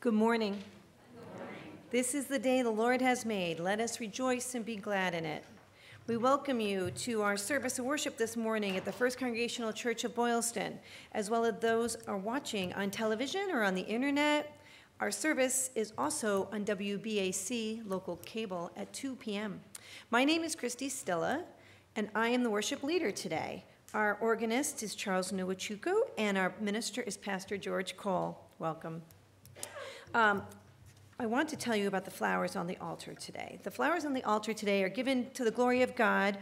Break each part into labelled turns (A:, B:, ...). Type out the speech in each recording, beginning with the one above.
A: Good morning. This is the day the Lord has made. Let us rejoice and be glad in it. We welcome you to our service of worship this morning at the First Congregational Church of Boylston, as well as those are watching on television or on the internet. Our service is also on WBAC local cable at 2 p.m. My name is Christy Stilla, and I am the worship leader today. Our organist is Charles Nuwachuku, and our minister is Pastor George Cole. Welcome. Um, I want to tell you about the flowers on the altar today. The flowers on the altar today are given to the glory of God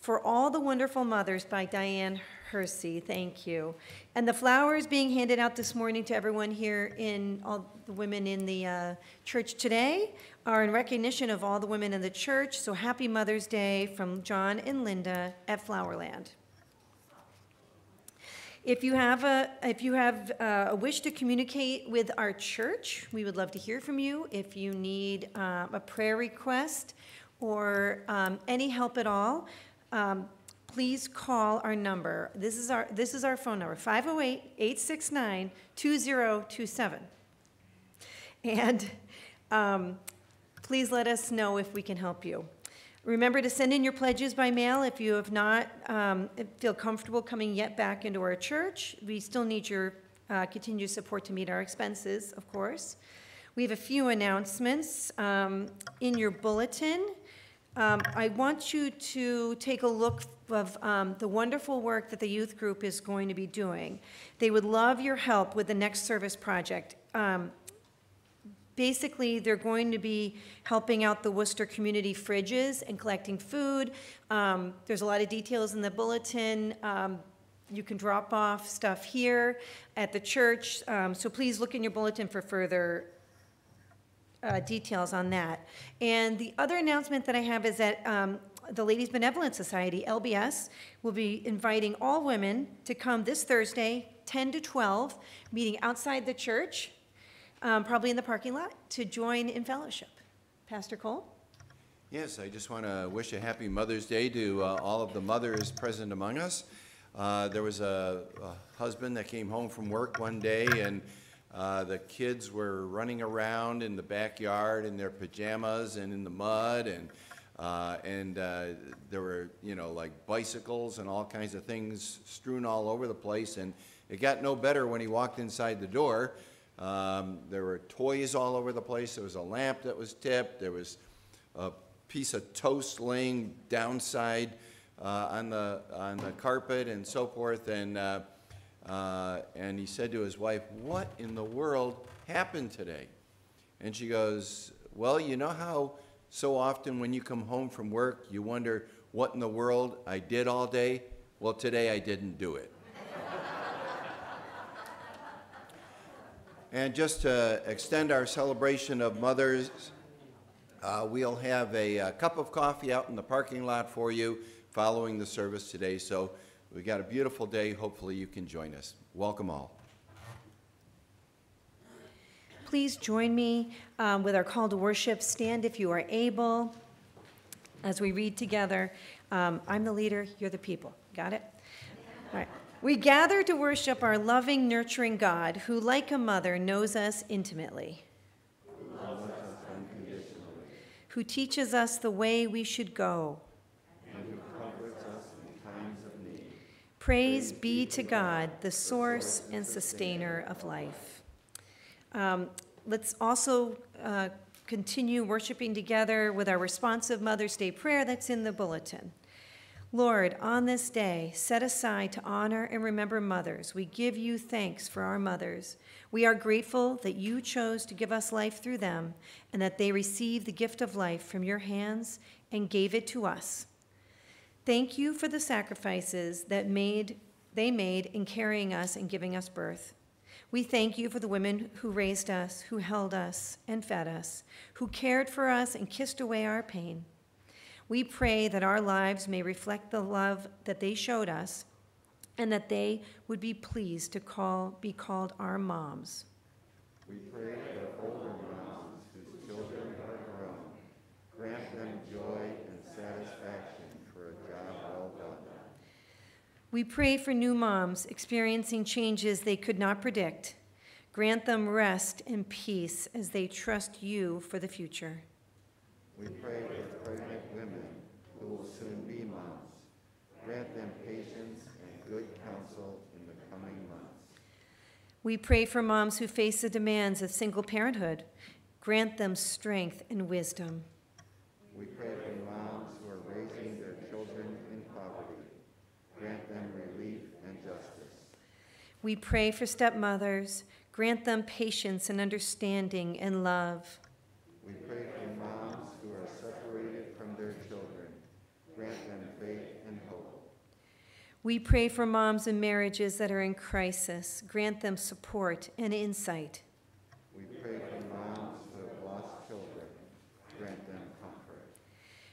A: for all the wonderful mothers by Diane Hersey. Thank you. And the flowers being handed out this morning to everyone here in all the women in the uh, church today are in recognition of all the women in the church. So happy Mother's Day from John and Linda at Flowerland. If you have a if you have uh, a wish to communicate with our church, we would love to hear from you. If you need um, a prayer request or um, any help at all, um, please call our number. This is our this is our phone number 508-869-2027. And um, please let us know if we can help you. Remember to send in your pledges by mail if you have not um, feel comfortable coming yet back into our church. We still need your uh, continued support to meet our expenses, of course. We have a few announcements um, in your bulletin. Um, I want you to take a look of um, the wonderful work that the youth group is going to be doing. They would love your help with the next service project. Um, basically, they're going to be helping out the Worcester community fridges and collecting food. Um, there's a lot of details in the bulletin. Um, you can drop off stuff here at the church. Um, so please look in your bulletin for further uh, details on that. And the other announcement that I have is that um, the Ladies Benevolent Society, LBS, will be inviting all women to come this Thursday, 10 to 12, meeting outside the church um, probably in the parking lot, to join in fellowship. Pastor Cole?
B: Yes, I just want to wish a happy Mother's Day to uh, all of the mothers present among us. Uh, there was a, a, husband that came home from work one day, and uh, the kids were running around in the backyard in their pajamas and in the mud, and uh, and uh, there were you know like bicycles and all kinds of things strewn all over the place, and it got no better when he walked inside the door um, there were toys all over the place. There was a lamp that was tipped. There was a piece of toast laying downside uh, on the on the carpet and so forth. And uh, uh, and he said to his wife, "What in the world happened today?" And she goes, "Well, you know how so often when you come home from work, you wonder what in the world I did all day. Well, today I didn't do it." And just to extend our celebration of mothers, uh, we'll have a, a, cup of coffee out in the parking lot for you following the service today. So we've got a beautiful day. Hopefully you can join us. Welcome all.
A: Please join me um, with our call to worship. Stand if you are able as we read together. Um, I'm the leader, you're the people. Got it? All right. We gather to worship our loving, nurturing God, who, like a mother, knows us intimately, who,
C: us
A: who teaches us the way we should go. Praise be to God, the source and sustainer of life. Um, let's also uh, continue worshiping together with our responsive Mother's Day prayer that's in the bulletin. Lord, on this day, set aside to honor and remember mothers, we give you thanks for our mothers. We are grateful that you chose to give us life through them and that they received the gift of life from your hands and gave it to us. Thank you for the sacrifices that made, they made in carrying us and giving us birth. We thank you for the women who raised us, who held us and fed us, who cared for us and kissed away our pain. We pray that our lives may reflect the love that they showed us and that they would be pleased to call, be called our moms.
C: We pray for older moms whose children are grown. Grant them joy and satisfaction for a job well done.
A: We pray for new moms experiencing changes they could not predict. Grant them rest and peace as they trust you for the future.
C: We pray for pregnant women who will soon be moms. Grant them patience and good counsel in the coming months.
A: We pray for moms who face the demands of single parenthood. Grant them strength and wisdom.
C: We pray for moms who are raising their children in poverty. Grant them relief and justice.
A: We pray for stepmothers. Grant them patience and understanding and love.
C: We pray for moms who are separated from their children. Grant them faith and hope.
A: We pray for moms and marriages that are in crisis. Grant them support and insight.
C: We pray for moms who have lost children. Grant them comfort.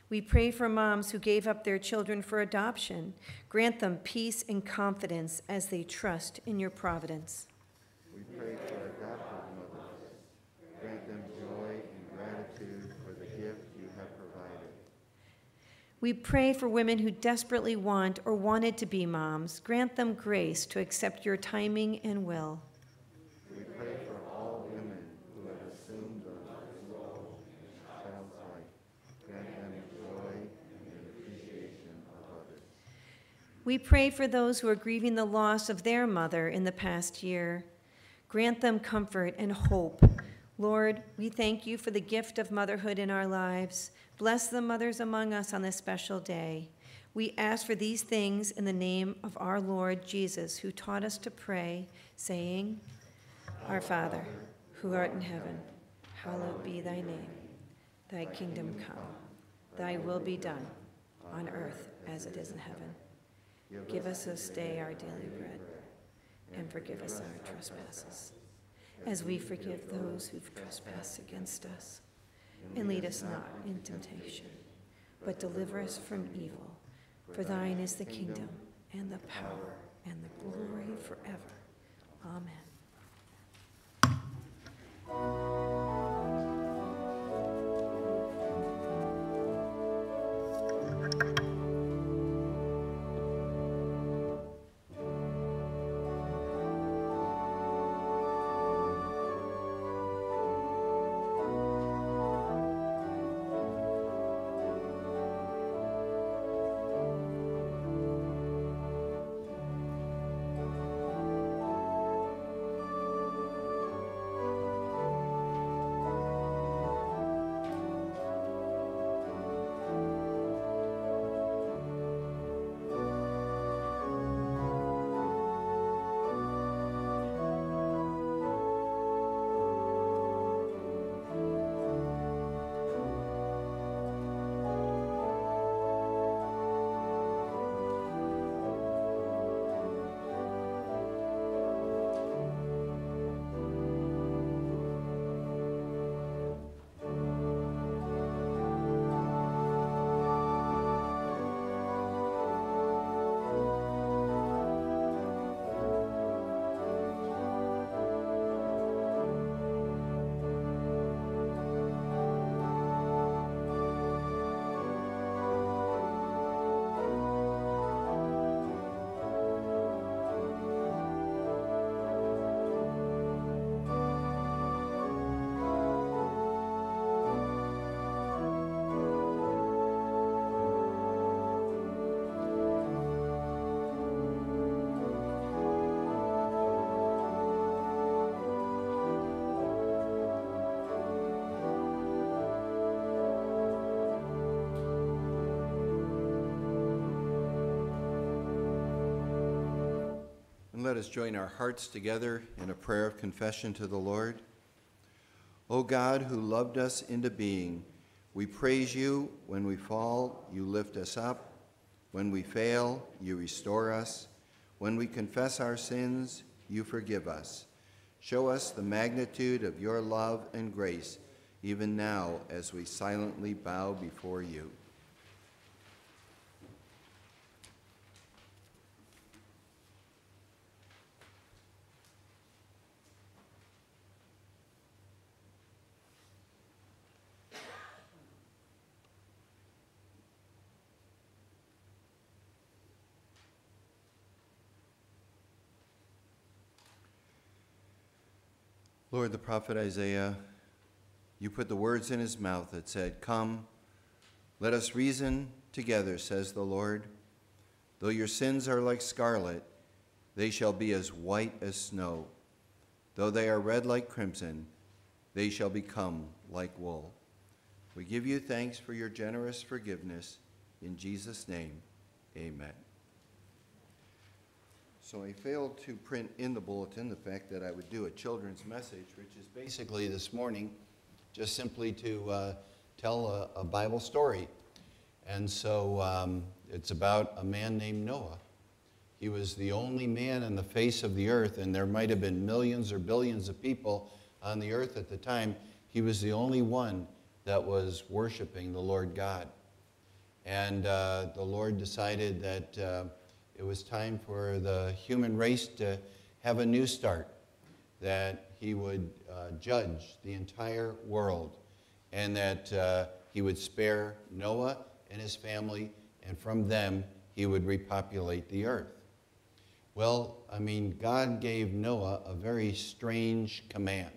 A: We pray for moms who gave up their children for adoption. Grant them peace and confidence as they trust in your providence.
C: We pray for adopted mothers. Grant them joy and gratitude for the gift you have provided.
A: We pray for women who desperately want or wanted to be moms. Grant them grace to accept your timing and will.
C: We pray for all women who have assumed the role in a child's life. Grant them joy and appreciation of others.
A: We pray for those who are grieving the loss of their mother in the past year. Grant them comfort and hope. Lord, we thank you for the gift of motherhood in our lives. Bless the mothers among us on this special day. We ask for these things in the name of our Lord Jesus, who taught us to pray, saying, Our Father, who art in heaven, hallowed be thy name. Thy kingdom come, thy will be done, on earth as it is in heaven. Give us this day our daily bread, and forgive us our trespasses, as we forgive those who've trespassed against us. And lead us not in temptation, but deliver us from evil. For thine is the kingdom, and the power, and the glory
B: let us join our hearts together in a prayer of confession to the Lord. O God, who loved us into being, we praise you. When we fall, you lift us up. When we fail, you restore us. When we confess our sins, you forgive us. Show us the magnitude of your love and grace, even now as we silently bow before you. Lord, the prophet Isaiah, you put the words in his mouth that said, Come, let us reason together, says the Lord. Though your sins are like scarlet, they shall be as white as snow. Though they are red like crimson, they shall become like wool. We give you thanks for your generous forgiveness. In Jesus' name, amen. So I failed to print in the bulletin the fact that I would do a children's message, which is basically this morning just simply to uh, tell a, a, Bible story. And so um, it's about a man named Noah. He was the only man on the face of the earth, and there might have been millions or billions of people on the earth at the time. He was the only one that was worshiping the Lord God. And uh, the Lord decided that uh, it was time for the human race to have a new start, that he would uh, judge the entire world, and that uh, he would spare Noah and his family, and from them he would repopulate the earth. Well, I mean, God gave Noah a very strange command.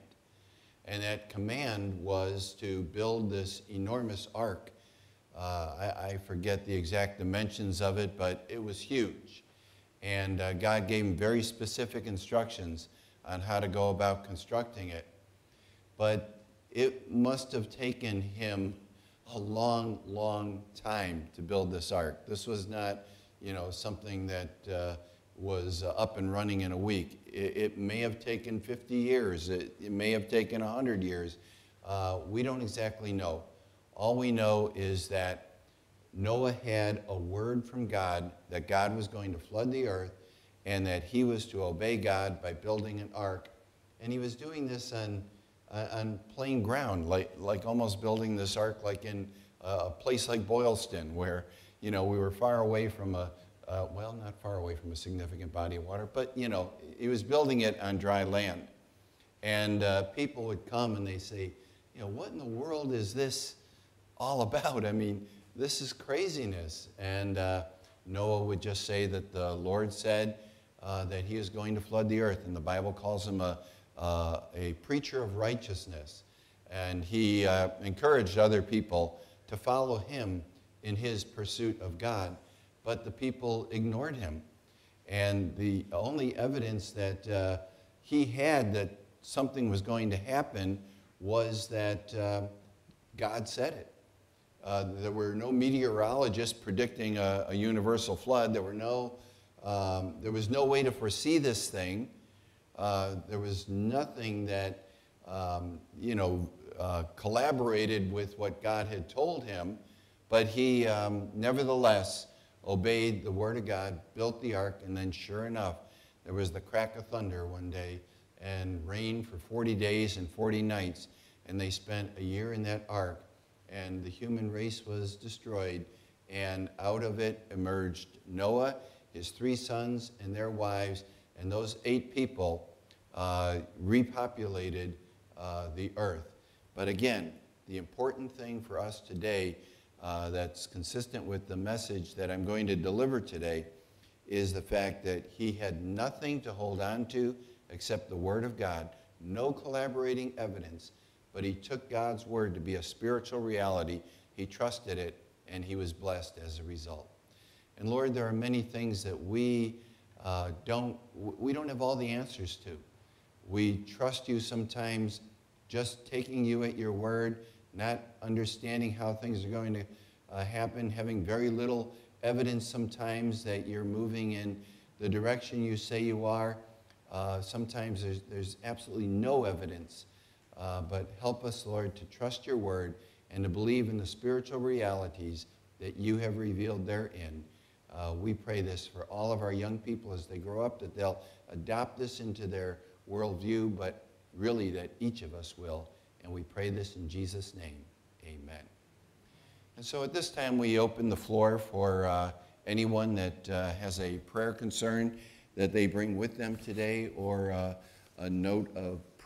B: And that command was to build this enormous ark. Uh, I, I, forget the exact dimensions of it, but it was huge. And uh, God gave him very specific instructions on how to go about constructing it. But it must have taken him a long, long time to build this ark. This was not, you know, something that uh, was uh, up and running in a week. It, it may have taken 50 years. It, it may have taken 100 years. Uh, we don't exactly know. All we know is that Noah had a word from God that God was going to flood the earth and that he was to obey God by building an ark. And he was doing this on, uh, on plain ground, like, like almost building this ark like in a place like Boylston, where you know, we were far away from a, uh, well, not far away from a significant body of water, but you know, he was building it on dry land. And uh, people would come and they say, you know, what in the world is this all about? I mean, this is craziness. And uh, Noah would just say that the Lord said uh, that he is going to flood the earth, and the Bible calls him a, uh, a preacher of righteousness. And he uh, encouraged other people to follow him in his pursuit of God but the people ignored him. And the only evidence that uh, he had that something was going to happen was that uh, God said it. Uh, there were no meteorologists predicting a, a universal flood. There, were no, um, there was no way to foresee this thing. Uh, there was nothing that, um, you know, uh, collaborated with what God had told him. But he, um, nevertheless, obeyed the word of God, built the ark, and then sure enough, there was the crack of thunder one day and rain for 40 days and 40 nights. And they spent a year in that ark, and the human race was destroyed. And out of it emerged Noah, his three sons, and their wives, and those eight people uh, repopulated uh, the earth. But again, the important thing for us today uh, that's consistent with the message that I'm going to deliver today is the fact that he had nothing to hold on to except the Word of God, no collaborating evidence, but he took God's Word to be a spiritual reality. He trusted it, and he was blessed as a result. And Lord, there are many things that we uh, don't, we don't have all the answers to. We trust you sometimes just taking you at your word not understanding how things are going to uh, happen, having very little evidence sometimes that you're moving in the direction you say you are. Uh, sometimes there's, there's absolutely no evidence. Uh, but help us, Lord, to trust your word and to believe in the spiritual realities that you have revealed therein. Uh, we pray this for all of our young people as they grow up, that they'll adopt this into their worldview, but really that each of us will. And we pray this in Jesus' name. Amen. And so at this time, we open the floor for uh, anyone that uh, has a prayer concern that they bring with them today or uh, a note of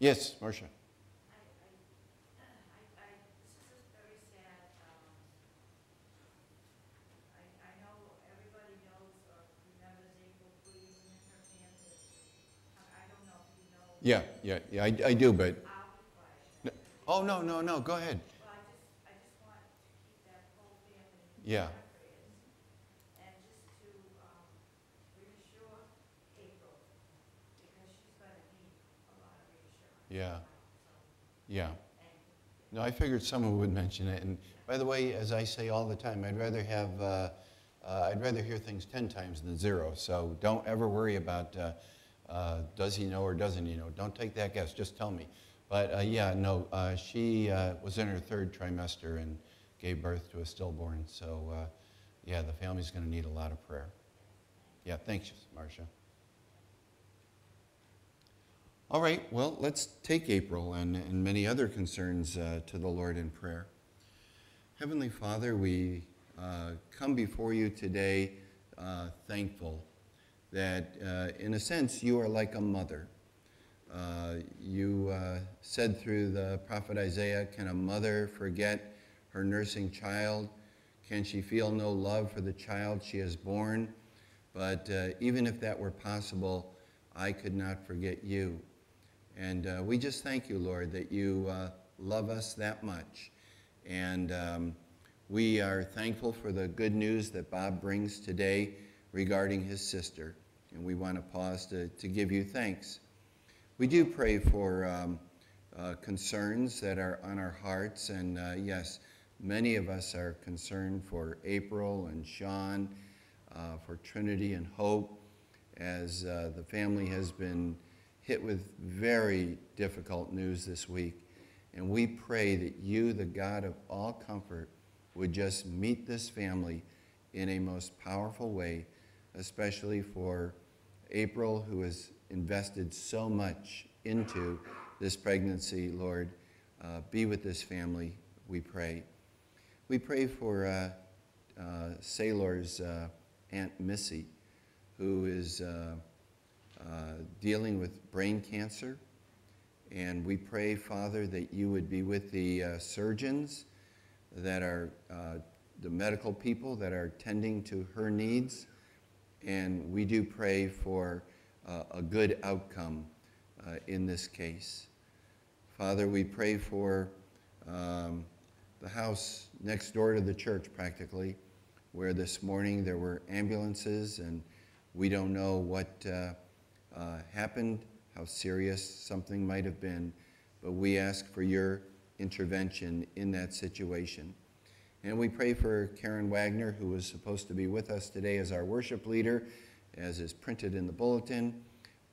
B: you Marcia. Yeah, yeah, yeah, I, I do, but,
D: quiet.
B: oh, no, no, no, go ahead.
D: Well, I just, I just want to keep that whole family
B: Yeah.
D: our prayers. And just to, um, reassure April, because she's gonna need a lot of reassurance.
B: Yeah, yeah. No, I figured someone would mention it, and by the way, as I say all the time, I'd rather have, uh, uh, I'd rather hear things 10 times than zero, so don't ever worry about, uh, uh, does he know or doesn't he know? Don't take that guess, just tell me. But uh, yeah, no, uh, she was in her third trimester and gave birth to a stillborn, so yeah, the family's going to need a lot of prayer. Yeah, thanks, Marcia. All right, well, let's take April and, and many other concerns uh, to the Lord in prayer. Heavenly Father, we uh, come before you today uh, thankful that, uh, in a sense, you are like a mother. Uh, you uh, said through the prophet Isaiah, Can a mother forget her nursing child? Can she feel no love for the child she has borne? But even if that were possible, I could not forget you. And uh, we just thank you, Lord, that you uh, love us that much. And um, we are thankful for the good news that Bob brings today regarding his sister. And we want to pause to, to give you thanks. We do pray for um, uh, concerns that are on our hearts. And uh, yes, many of us are concerned for April and Sean, uh, for Trinity and Hope, as uh, the family has been hit with very difficult news this week. And we pray that you, the God of all comfort, would just meet this family in a most powerful way, especially for April, who has invested so much into this pregnancy, Lord. Uh, be with this family, we pray. We pray for uh, uh, Sailor's uh, Aunt Missy, who is uh, dealing with brain cancer. And we pray, Father, that you would be with the uh, surgeons that are uh, the medical people that are tending to her needs. And we do pray for uh, a good outcome in this case. Father, we pray for um, the house next door to the church, practically, where this morning there were ambulances, and we don't know what uh, uh, happened, how serious something might have been, but we ask for your intervention in that situation. And we pray for Karen Wagner, who was supposed to be with us today as our worship leader, as is printed in the bulletin,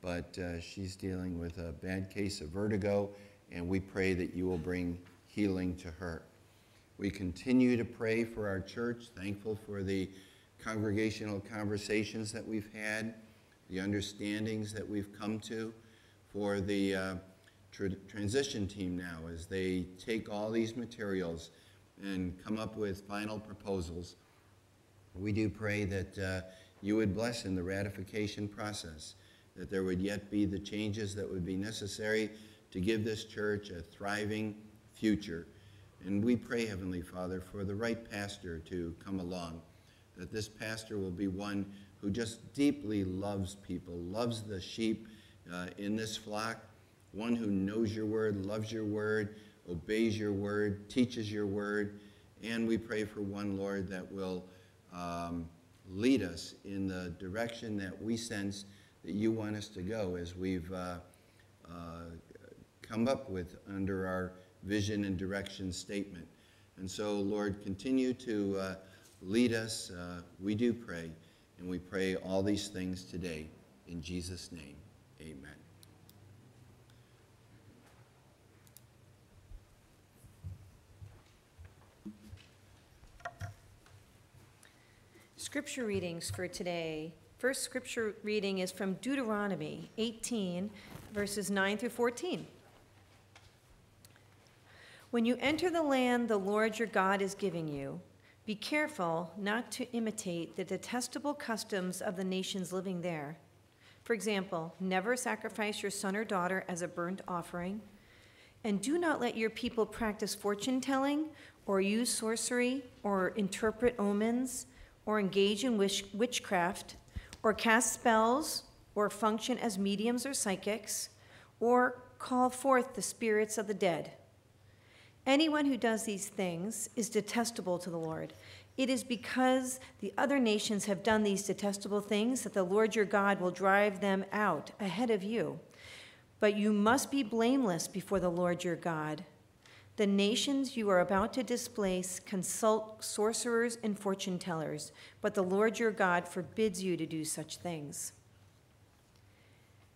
B: but uh, she's dealing with a bad case of vertigo, and we pray that you will bring healing to her. We continue to pray for our church, thankful for the congregational conversations that we've had, the understandings that we've come to, for the uh, tr- transition team now as they take all these materials and come up with final proposals. We do pray that uh, you would bless in the ratification process, that there would yet be the changes that would be necessary to give this church a thriving future. And we pray, Heavenly Father, for the right pastor to come along, that this pastor will be one who just deeply loves people, loves the sheep uh, in this flock, one who knows your word, loves your word, obeys your word, teaches your word. And we pray for one, Lord, that will um, lead us in the direction that we sense that you want us to go as we've uh, uh, come up with under our vision and direction statement. And so, Lord, continue to uh, lead us. Uh, we do pray, and we pray all these things today. In Jesus' name, amen.
A: Scripture readings for today. First scripture reading is from Deuteronomy 18, verses 9 through 14. When you enter the land the Lord your God is giving you, be careful not to imitate the detestable customs of the nations living there. For example, never sacrifice your son or daughter as a burnt offering, and do not let your people practice fortune telling, or use sorcery, or interpret omens, or engage in witch- witchcraft, or cast spells, or function as mediums or psychics, or call forth the spirits of the dead. Anyone who does these things is detestable to the Lord. It is because the other nations have done these detestable things that the Lord your God will drive them out ahead of you. But you must be blameless before the Lord your God. The nations you are about to displace consult sorcerers and fortune tellers, but the Lord your God forbids you to do such things.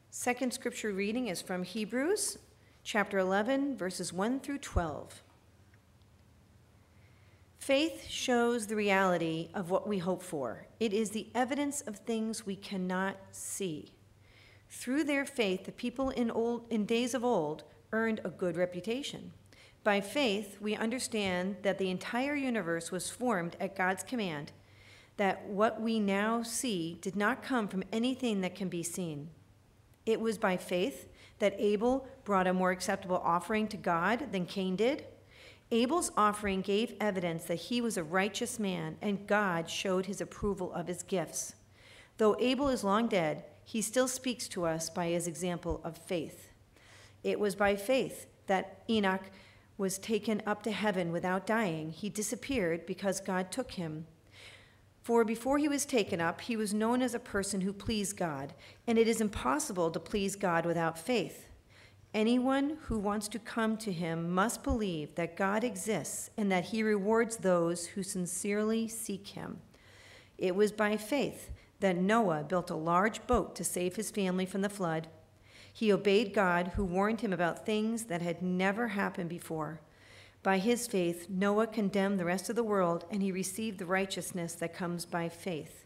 A: Second scripture reading is from Hebrews chapter 11, verses 1 through 12. Faith shows the reality of what we hope for. It is the evidence of things we cannot see. Through their faith, the people in, old, in days of old earned a good reputation. By faith, we understand that the entire universe was formed at God's command, that what we now see did not come from anything that can be seen. It was by faith that Abel brought a more acceptable offering to God than Cain did. Abel's offering gave evidence that he was a righteous man, and God showed his approval of his gifts. Though Abel is long dead, he still speaks to us by his example of faith. It was by faith that Enoch was taken up to heaven without dying. He disappeared because God took him. For before he was taken up, he was known as a person who pleased God, and it is impossible to please God without faith. Anyone who wants to come to him must believe that God exists and that he rewards those who sincerely seek him. It was by faith that Noah built a large boat to save his family from the flood. He obeyed God, who warned him about things that had never happened before. By his faith, Noah condemned the rest of the world, and he received the righteousness that comes by faith.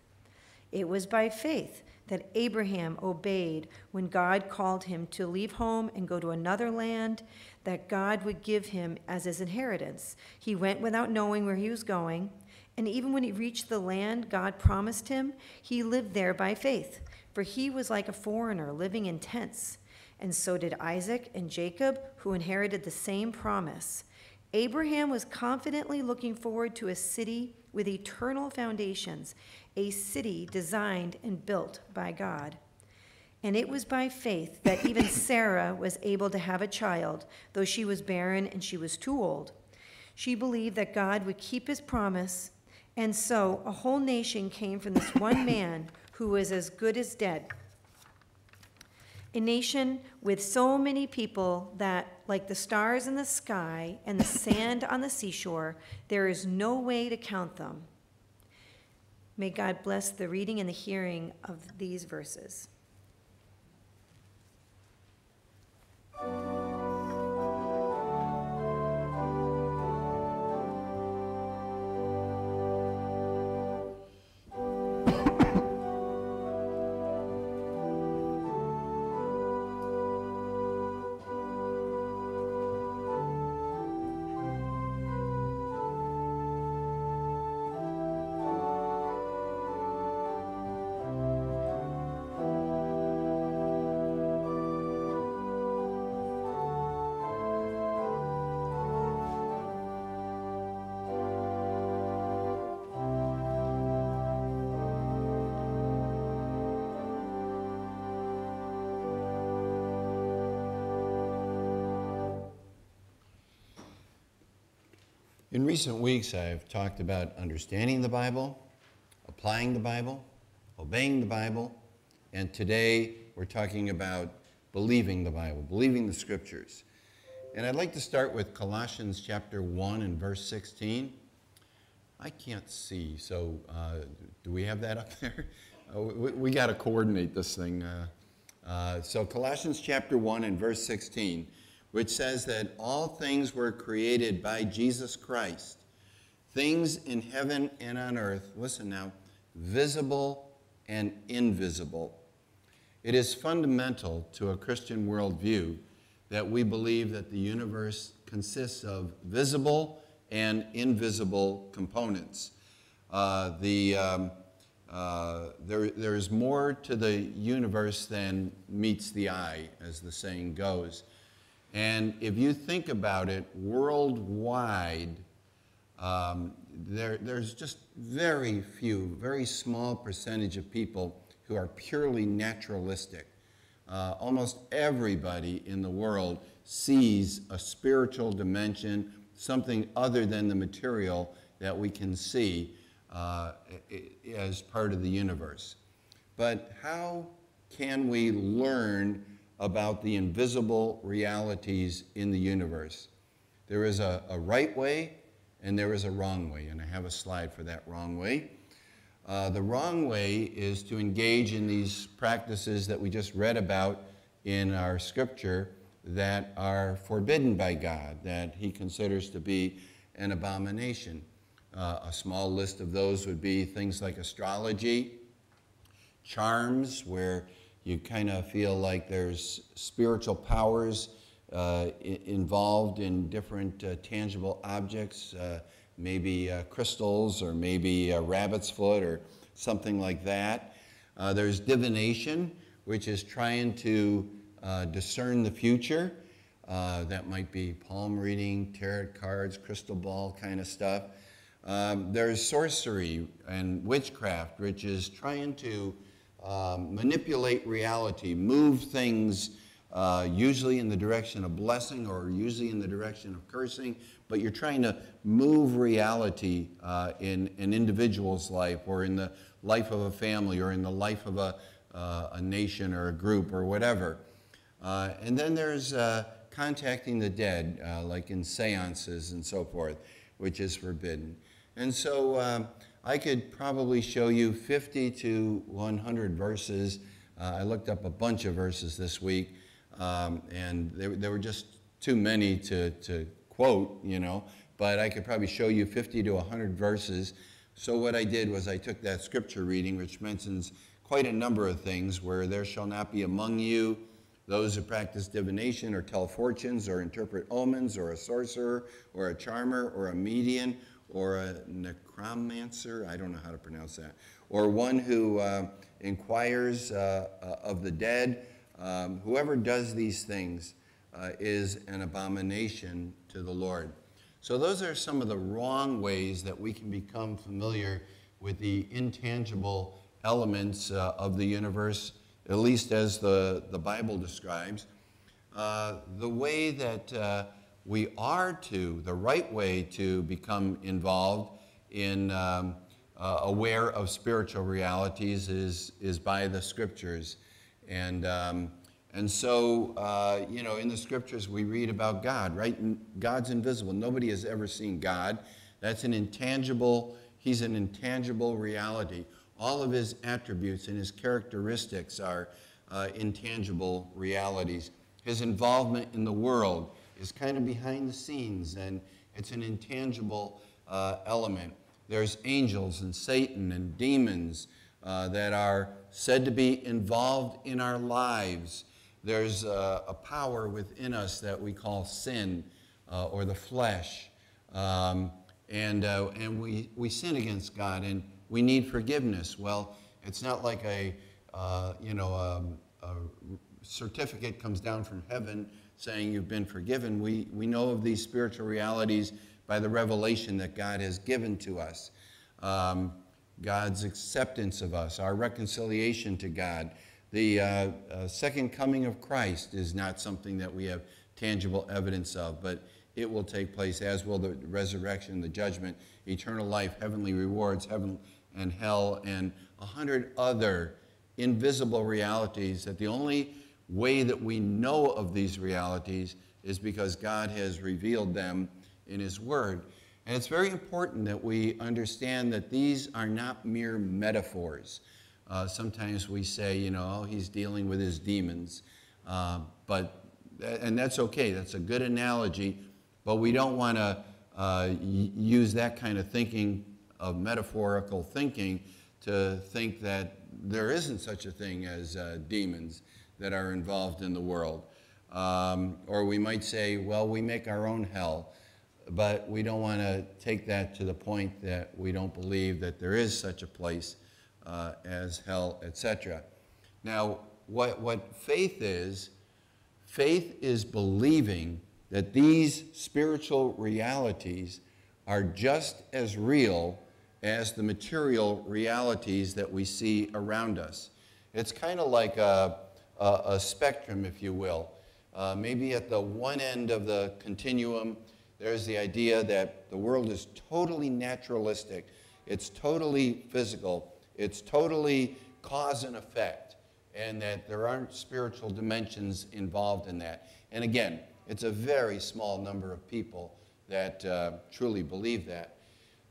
A: It was by faith that Abraham obeyed when God called him to leave home and go to another land that God would give him as his inheritance. He went without knowing where he was going, and even when he reached the land God promised him, he lived there by faith, for he was like a foreigner living in tents. And so did Isaac and Jacob, who inherited the same promise. Abraham was confidently looking forward to a city with eternal foundations, a city designed and built by God. And it was by faith that even Sarah was able to have a child, though she was barren and she was too old. She believed that God would keep his promise, and so a whole nation came from this one man who was as good as dead. A nation with so many people that, like the stars in the sky and the sand on the seashore, there is no way to count them. May God bless the reading and the hearing of these verses.
B: Recent weeks, I've talked about understanding the Bible, applying the Bible, obeying the Bible, and today we're talking about believing the Bible, believing the Scriptures. And I'd like to start with Colossians chapter 1 and verse 16. I can't see, so uh, do we have that up there? Uh, we we got to coordinate this thing. Uh, uh, so, Colossians chapter 1 and verse 16 which says that all things were created by Jesus Christ, things in heaven and on earth, listen now, visible and invisible. It is fundamental to a Christian worldview that we believe that the universe consists of visible and invisible components. Uh, the, um, uh, there, there's more to the universe than meets the eye, as the saying goes. And if you think about it, worldwide, um, there, there's just very few, very small percentage of people who are purely naturalistic. Uh, almost everybody in the world sees a spiritual dimension, something other than the material that we can see uh, as part of the universe. But how can we learn about the invisible realities in the universe? There is a, a right way and there is a wrong way, and I have a slide for that wrong way. Uh, the wrong way is to engage in these practices that we just read about in our scripture that are forbidden by God, that He considers to be an abomination. Uh, a small list of those would be things like astrology, charms, where you kind of feel like there's spiritual powers uh, involved in different uh, tangible objects, uh, maybe uh, crystals or maybe a rabbit's foot or something like that. Uh, there's divination, which is trying to uh, discern the future. that might be palm reading, tarot cards, crystal ball kind of stuff. Um, there's sorcery and witchcraft, which is trying to um, manipulate reality, move things uh, usually in the direction of blessing or usually in the direction of cursing, but you're trying to move reality uh, in an individual's life or in the life of a family or in the life of a, uh, a nation or a group or whatever. Uh, and then there's uh, contacting the dead, uh, like in seances and so forth, which is forbidden. And so um, I could probably show you 50 to 100 verses. Uh, I looked up a bunch of verses this week, um, and there, there were just too many to, to quote, you know, but I could probably show you 50 to 100 verses. So what I did was I took that scripture reading, which mentions quite a number of things, where there shall not be among you those who practice divination or tell fortunes or interpret omens or a sorcerer or a charmer or a medium or a necromancer, I don't know how to pronounce that, or one who uh, inquires uh, uh, of the dead. Um, whoever does these things uh, is an abomination to the Lord. So, those are some of the wrong ways that we can become familiar with the intangible elements uh, of the universe, at least as the, the Bible describes. Uh, the way that we are to, the right way to become involved in um, uh, aware of spiritual realities is, is by the scriptures. And, um, and so, uh, you know, in the scriptures we read about God, right? God's invisible. Nobody has ever seen God. That's an intangible, he's an intangible reality. All of his attributes and his characteristics are uh, intangible realities. His involvement in the world, is kind of behind the scenes and it's an intangible uh, element. There's angels and Satan and demons uh, that are said to be involved in our lives. There's uh, a power within us that we call sin uh, or the flesh. Um, and uh, and we, we sin against God and we need forgiveness. Well, it's not like a, uh, you know, um, a certificate comes down from heaven saying you've been forgiven. We, we know of these spiritual realities by the revelation that God has given to us. Um, God's acceptance of us, our reconciliation to God. The uh, uh, second coming of Christ is not something that we have tangible evidence of, but it will take place, as will the resurrection, the judgment, eternal life, heavenly rewards, heaven and hell, and a hundred other invisible realities that the only way that we know of these realities is because God has revealed them in His Word. And it's very important that we understand that these are not mere metaphors. Uh, sometimes we say, you know, oh, he's dealing with his demons. Uh, but, and that's okay, that's a good analogy, but we don't want to uh, use that kind of thinking, of metaphorical thinking, to think that there isn't such a thing as uh, demons that are involved in the world. Um, or we might say, well, we make our own hell, but we don't want to take that to the point that we don't believe that there is such a place uh, as hell, etc. Now, what, what faith is, faith is believing that these spiritual realities are just as real as the material realities that we see around us. It's kind of like a, a, a, spectrum, if you will. Uh, maybe at the one end of the continuum, there's the idea that the world is totally naturalistic, it's totally physical, it's totally cause and effect, and that there aren't spiritual dimensions involved in that. And again, it's a very small number of people that uh, truly believe that.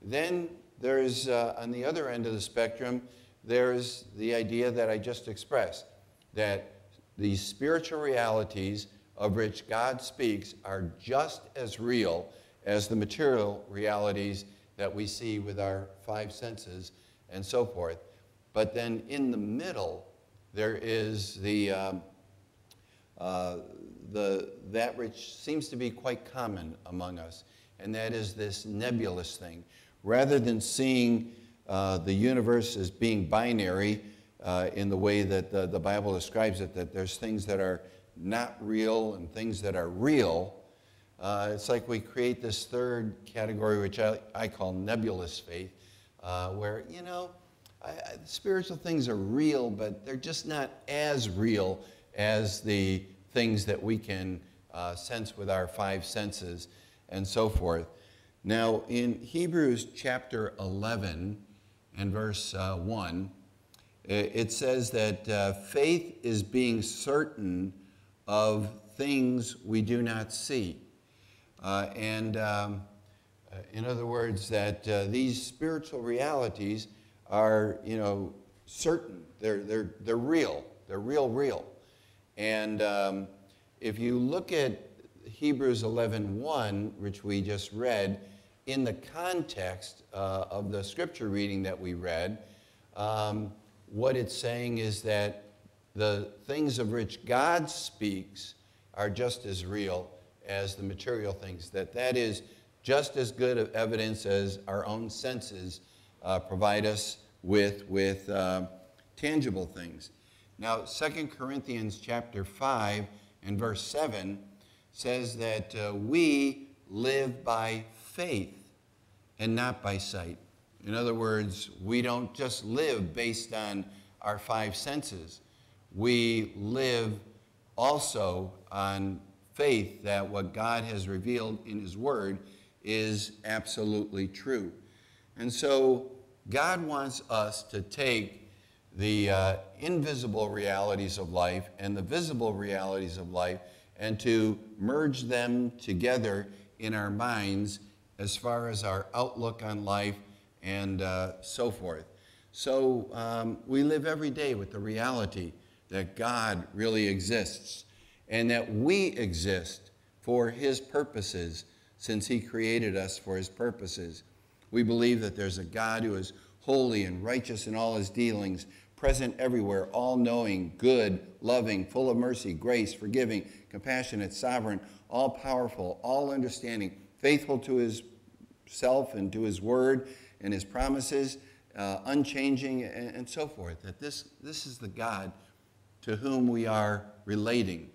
B: Then there's, uh, on the other end of the spectrum, there's the idea that I just expressed that these spiritual realities of which God speaks are just as real as the material realities that we see with our five senses and so forth. But then in the middle, there is the, um, uh, the, that which seems to be quite common among us, and that is this nebulous thing. Rather than seeing uh, the universe as being binary uh, in the way that the, the Bible describes it, that there's things that are not real and things that are real, uh, it's like we create this third category, which I, I call nebulous faith, uh, where, you know, I, I, spiritual things are real, but they're just not as real as the things that we can uh, sense with our five senses and so forth. Now, in Hebrews chapter 11 and verse uh, 1, it says that uh, faith is being certain of things we do not see. Uh, and um, uh, in other words, that uh, these spiritual realities are, you know, certain. They're, they're, they're real. They're real, real. And um, if you look at Hebrews 11.1, which we just read, in the context uh, of the scripture reading that we read, um, what it's saying is that the things of which God speaks are just as real as the material things, that that is just as good of evidence as our own senses uh, provide us with, with uh, tangible things. Now, 2 Corinthians chapter 5 and verse 7 says that uh, we live by faith and not by sight. In other words, we don't just live based on our five senses. We live also on faith that what God has revealed in His Word is absolutely true. And so God wants us to take the uh, invisible realities of life and the visible realities of life and to merge them together in our minds as far as our outlook on life and uh, so forth. So um, we live every day with the reality that God really exists and that we exist for His purposes since He created us for His purposes. We believe that there's a God who is holy and righteous in all His dealings, present everywhere, all knowing, good, loving, full of mercy, grace, forgiving, compassionate, sovereign, all powerful, all understanding, faithful to His self and to his word and his promises, uh, unchanging, and, and, so forth. That this, this is the God to whom we are relating.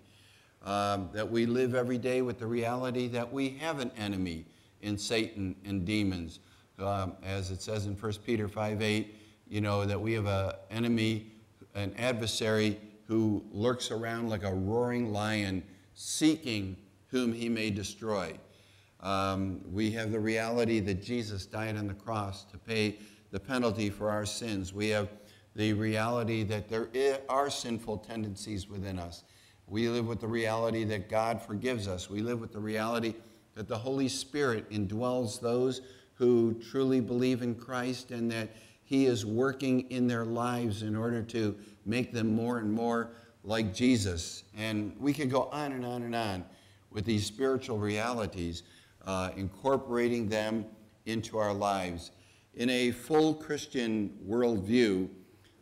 B: Um, that we live every day with the reality that we have an enemy in Satan and demons. Um, as it says in 1 Peter 5 8, you know, that we have an enemy, an adversary who lurks around like a roaring lion, seeking whom he may destroy. Um, we have the reality that Jesus died on the cross to pay the penalty for our sins. We have the reality that there are sinful tendencies within us. We live with the reality that God forgives us. We live with the reality that the Holy Spirit indwells those who truly believe in Christ and that He is working in their lives in order to make them more and more like Jesus. And we could go on and on and on with these spiritual realities uh, incorporating them into our lives. In a full Christian worldview,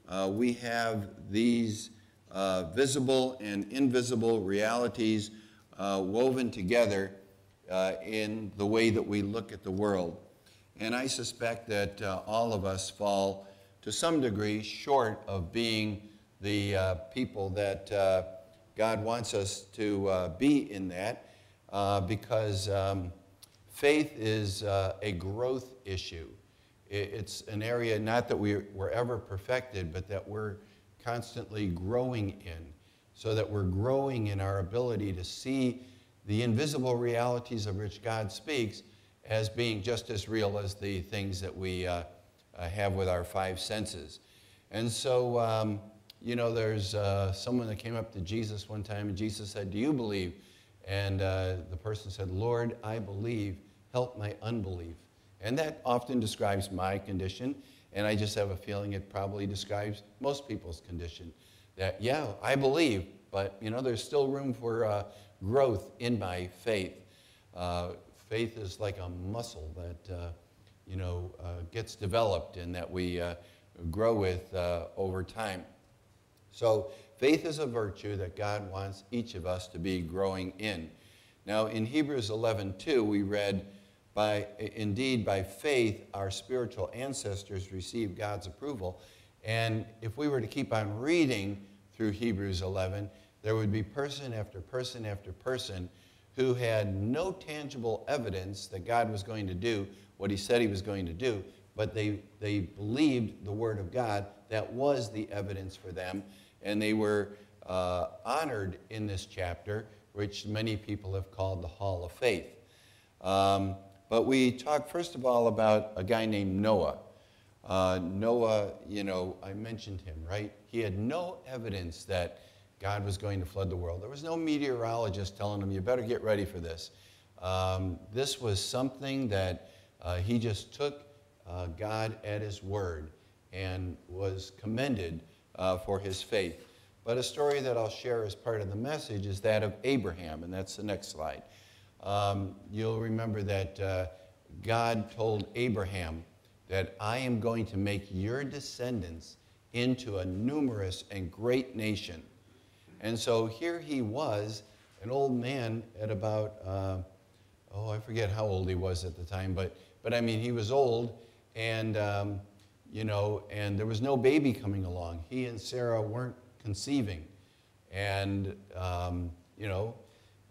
B: uh, we have these uh, visible and invisible realities uh, woven together uh, in the way that we look at the world. And I suspect that uh, all of us fall to some degree short of being the uh, people that God wants us to be in that because um, faith is a growth issue. It's an area not that we were ever perfected, but that we're constantly growing in, so that we're growing in our ability to see the invisible realities of which God speaks as being just as real as the things that we uh, uh, have with our five senses. And so, um, you know, there's uh, someone that came up to Jesus one time, and Jesus said, Do you believe? And uh, the person said, Lord, I believe, help my unbelief. And that often describes my condition, and I just have a feeling it probably describes most people's condition. That, yeah, I believe, but, you know, there's still room for uh, growth in my faith. Uh, faith is like a muscle that, uh, you know, uh, gets developed and that we uh, grow with uh, over time. So faith is a virtue that God wants each of us to be growing in. Now, in Hebrews 11:2, we read, "By indeed by faith our spiritual ancestors received God's approval." And if we were to keep on reading through Hebrews 11, there would be person after person after person who had no tangible evidence that God was going to do what he said he was going to do, but they, they believed the word of God. That was the evidence for them. And they were uh, honored in this chapter, which many people have called the Hall of Faith. Um, but we talk, first of all, about a guy named Noah. Uh, Noah, you know, I mentioned him, right? He had no evidence that God was going to flood the world. There was no meteorologist telling him, you better get ready for this. Um, this was something that uh, he just took uh, God at his word and was commended uh, for his faith. But a story that I'll share as part of the message is that of Abraham, and that's the next slide. Um, you'll remember that uh, God told Abraham that I am going to make your descendants into a numerous and great nation. And so here he was, an old man at about, uh, oh, I forget how old he was at the time, but, but I mean, he was old, and, um, you know, and there was no baby coming along. He and Sarah weren't conceiving. And, um, you know,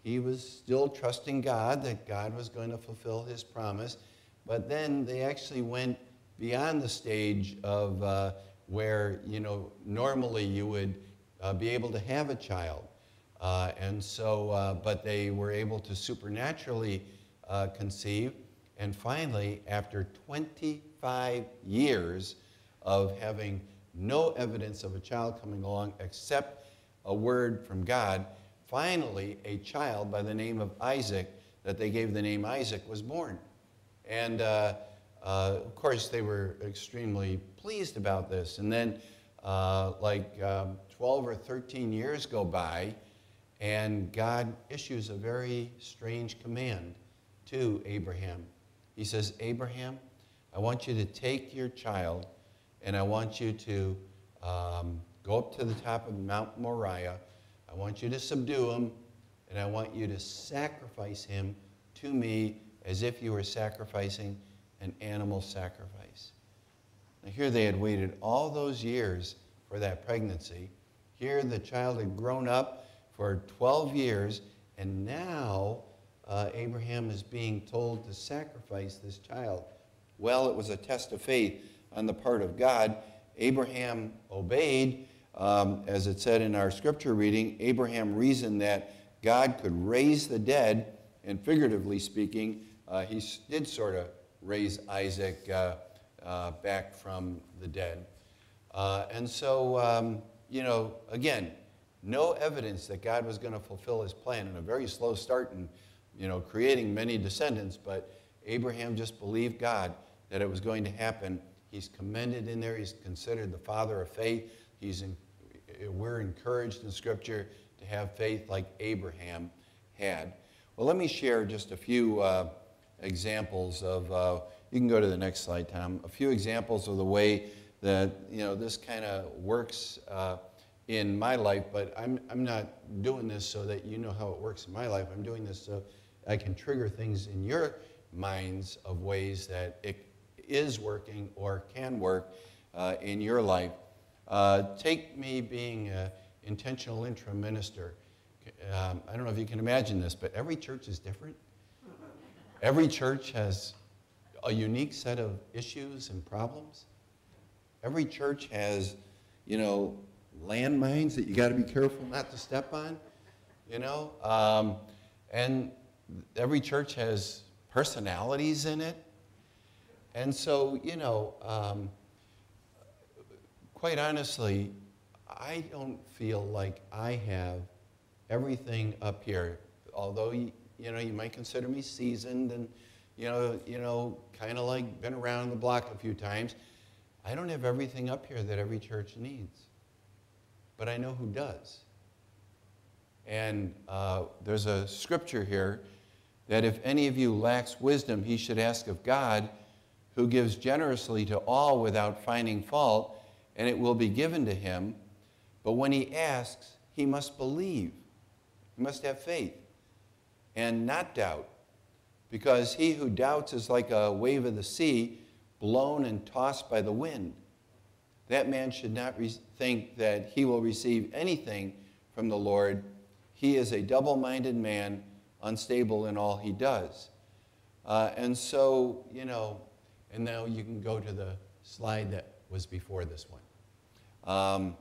B: he was still trusting God that God was going to fulfill his promise. But then they actually went beyond the stage of uh, where, you know, normally you would uh, be able to have a child. Uh, and so, uh, but they were able to supernaturally uh, conceive. And finally, after 25 years of having no evidence of a child coming along except a word from God, finally, a child by the name of Isaac, that they gave the name Isaac, was born. And uh, uh, of course, they were extremely pleased about this. And then, uh, like um, 12 or 13 years go by, and God issues a very strange command to Abraham. He says, Abraham, I want you to take your child and I want you to um, go up to the top of Mount Moriah. I want you to subdue him and I want you to sacrifice him to me as if you were sacrificing an animal sacrifice. Now, here they had waited all those years for that pregnancy. Here the child had grown up for 12 years, and now uh, Abraham is being told to sacrifice this child. Well, it was a test of faith on the part of God. Abraham obeyed. Um, as it said in our scripture reading, Abraham reasoned that God could raise the dead, and figuratively speaking, uh, he did sort of raise Isaac uh, uh, back from the dead. Uh, and so, um, you know, again, no evidence that God was going to fulfill his plan and a very slow start in, you know, creating many descendants, but Abraham just believed God that it was going to happen. He's commended in there. He's considered the father of faith. He's in, we're encouraged in Scripture to have faith like Abraham had. Well, let me share just a few uh, examples of, uh, you can go to the next slide, Tom, a few examples of the way that, you know, this kind of works uh, in my life, but I'm, I'm not doing this so that you know how it works in my life. I'm doing this so I can trigger things in your minds of ways that it is working or can work uh, in your life. Uh, take me being an intentional interim minister. Um, I don't know if you can imagine this, but every church is different. Every church has a unique set of issues and problems. Every church has, you know, landmines that you got to be careful not to step on, you know. Um, and every church has personalities in it. And so, you know, um, quite honestly, I don't feel like I have everything up here. Although, you, know, you might consider me seasoned and, you know, you know, kind of like been around the block a few times. I don't have everything up here that every church needs, but I know who does. And uh, there's a scripture here that if any of you lacks wisdom, he should ask of God, who gives generously to all without finding fault, and it will be given to him. But when he asks, he must believe, he must have faith, and not doubt, because he who doubts is like a wave of the sea, blown and tossed by the wind. That man should not think that he will receive anything from the Lord. He is a double minded man, unstable in all he does. Uh, and so, you know, and now you can go to the slide that was before this one. Um,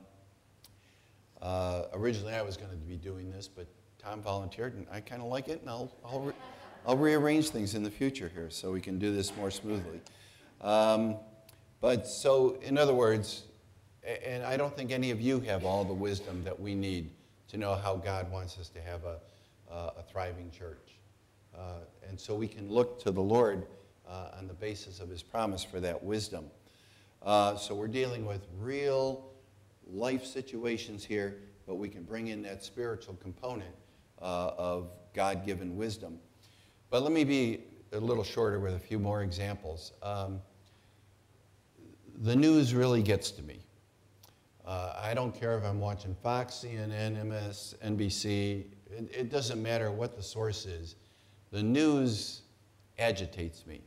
B: uh, originally, I was going to be doing this, but Tom volunteered, and I kind of like it, and I'll, I'll, re- I'll rearrange things in the future here so we can do this more smoothly. Um, but so, in other words, and I don't think any of you have all the wisdom that we need to know how God wants us to have a, uh, a thriving church. Uh, and so we can look to the Lord uh, on the basis of his promise for that wisdom. Uh, so we're dealing with real life situations here, but we can bring in that spiritual component uh, of God given wisdom. But let me be a little shorter with a few more examples. Um, the news really gets to me. Uh, I don't care if I'm watching Fox, CNN, MS, NBC, it, it doesn't matter what the source is. The news agitates me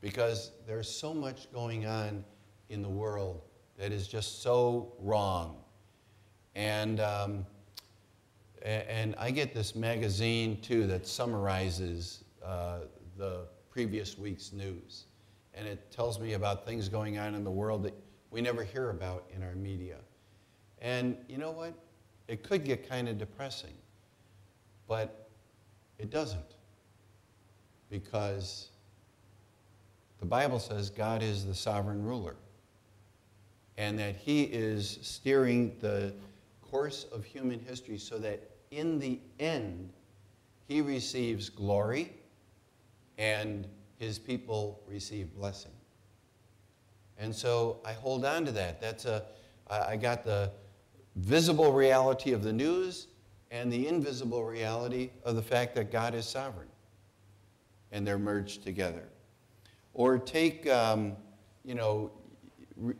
B: because there's so much going on in the world that is just so wrong. And, um, and I get this magazine too that summarizes uh, the previous week's news. And it tells me about things going on in the world that we never hear about in our media. And you know what? It could get kind of depressing, but it doesn't. Because the Bible says God is the sovereign ruler and that he is steering the course of human history so that in the end he receives glory and his people receive blessing. And so I hold on to that. That's a, I got the visible reality of the news and the invisible reality of the fact that God is sovereign. And they're merged together. Or take, um, you know,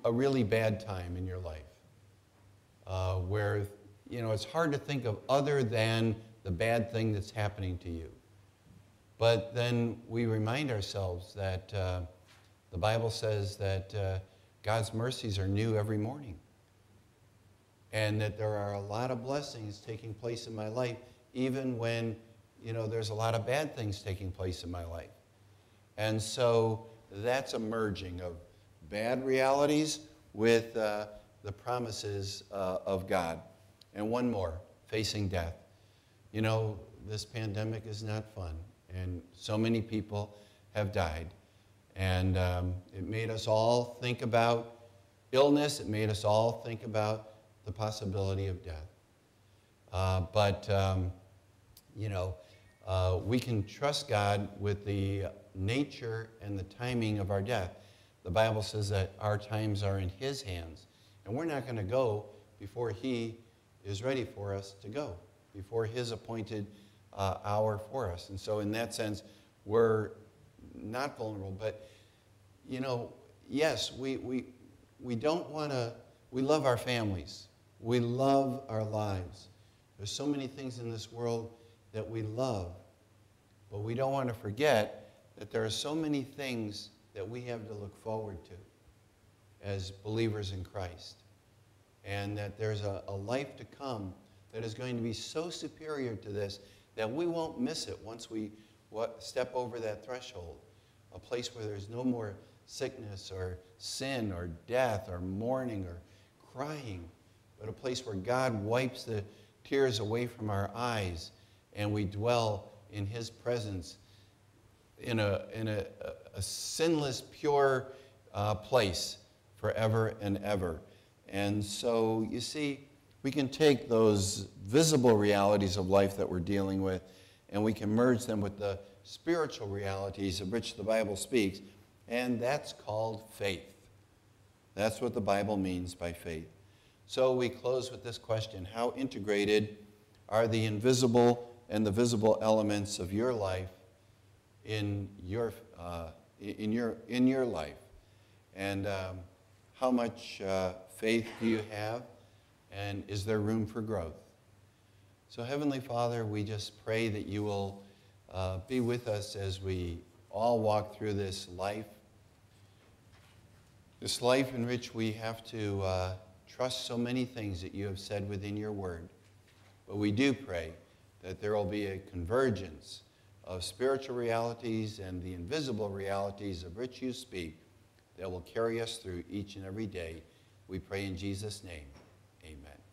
B: a really bad time in your life uh, where, you know, it's hard to think of other than the bad thing that's happening to you. But then we remind ourselves that uh, the Bible says that uh, God's mercies are new every morning. And that there are a lot of blessings taking place in my life, even when, you know, there's a lot of bad things taking place in my life. And so that's a merging of bad realities with uh, the promises uh, of God. And one more facing death. You know, this pandemic is not fun, and so many people have died. And um, it made us all think about illness, it made us all think about the possibility of death. Uh, but, um, you know, uh, we can trust God with the nature and the timing of our death. The Bible says that our times are in His hands, and we're not going to go before He is ready for us to go, before His appointed uh, hour for us. And so, in that sense, we're not vulnerable. But, you know, yes, we, we, we don't want to, we love our families. We love our lives. There's so many things in this world that we love, but we don't want to forget that there are so many things that we have to look forward to as believers in Christ. And that there's a, a life to come that is going to be so superior to this that we won't miss it once we step over that threshold. A place where there's no more sickness or sin or death or mourning or crying, but a place where God wipes the tears away from our eyes and we dwell in His presence in a, in a, a sinless, pure uh, place forever and ever. And so, you see, we can take those visible realities of life that we're dealing with and we can merge them with the spiritual realities of which the Bible speaks, and that's called faith. That's what the Bible means by faith. So we close with this question How integrated are the invisible and the visible elements of your life in your, uh, in your, in your life? And um, how much uh, faith do you have? And is there room for growth? So, Heavenly Father, we just pray that you will uh, be with us as we all walk through this life. This life in which we have to uh, trust so many things that you have said within your word. But we do pray that there will be a convergence of spiritual realities and the invisible realities of which you speak that will carry us through each and every day. We pray in Jesus' name. Amen.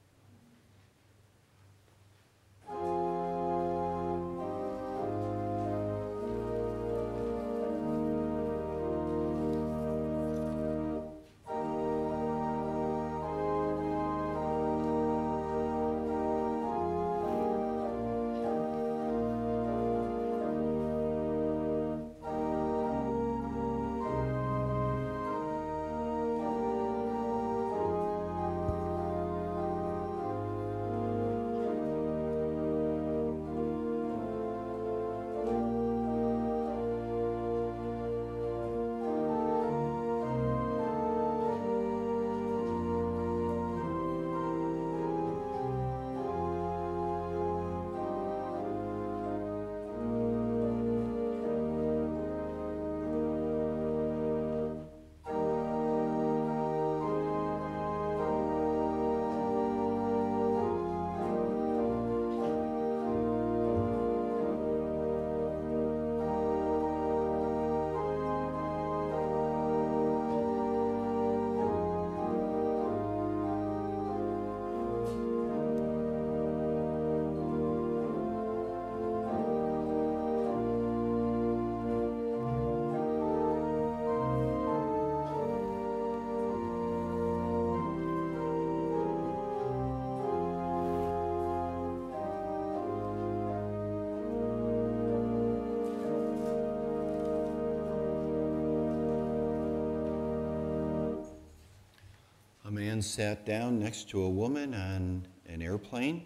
B: Man sat down next to a woman on an airplane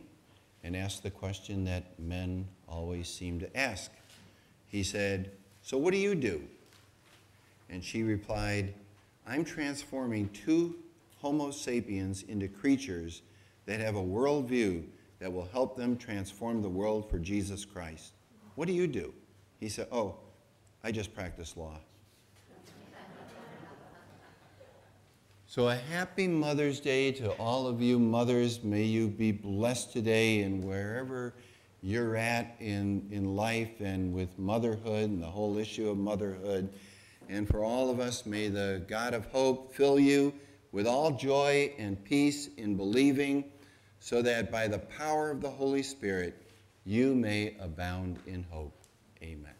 B: and asked the question that men always seem to ask. He said, So what do you do? And she replied, I'm transforming two Homo sapiens into creatures that have a worldview that will help them transform the world for Jesus Christ. What do you do? He said, Oh, I just practice law. So, a happy Mother's Day to all of you mothers. May you be blessed today and wherever you're at in, in life and with motherhood and the whole issue of motherhood. And for all of us, may the God of hope fill you with all joy and peace in believing, so that by the power of the Holy Spirit you may abound in hope. Amen.